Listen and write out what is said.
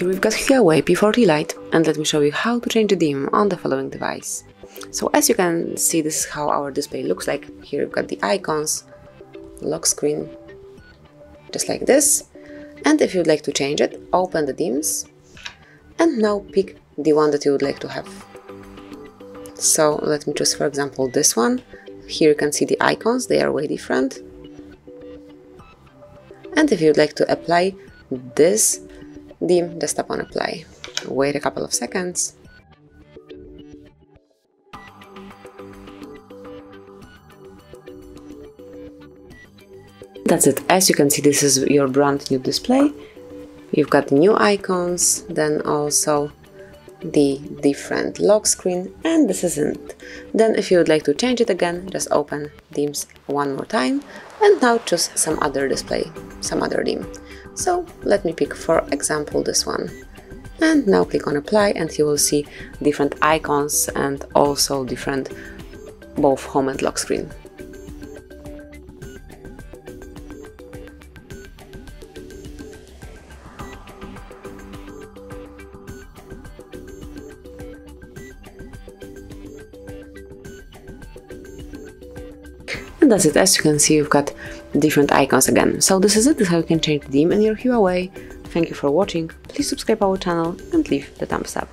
Here we've got Huawei P40 Lite and let me show you how to change the theme on the following device. So as you can see this is how our display looks like. Here we've got the icons, lock screen, just like this. And if you'd like to change it, open the themes and now pick the one that you would like to have. So let me choose for example this one. Here you can see the icons, they are way different. And if you'd like to apply this theme, just tap on apply. Wait a couple of seconds. That's it. As you can see, this is your brand new display. You've got new icons, then also the different lock screen and this isn't. Then if you would like to change it again, just open themes one more time and now choose some other display, some other theme. So let me pick for example this one and now click on apply and you will see different icons and also different both home and lock screen. And that's it, as you can see you've got different icons again. So this is it, this is how you can change the theme in your Huawei. Thank you for watching, please subscribe our channel and leave the thumbs up.